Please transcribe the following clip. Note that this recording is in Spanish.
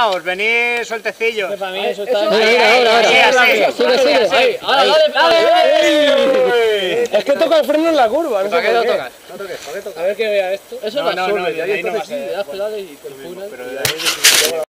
Vamos, venid sueltecillos. Es que toca el freno en la curva, A ver que vea esto. Eso es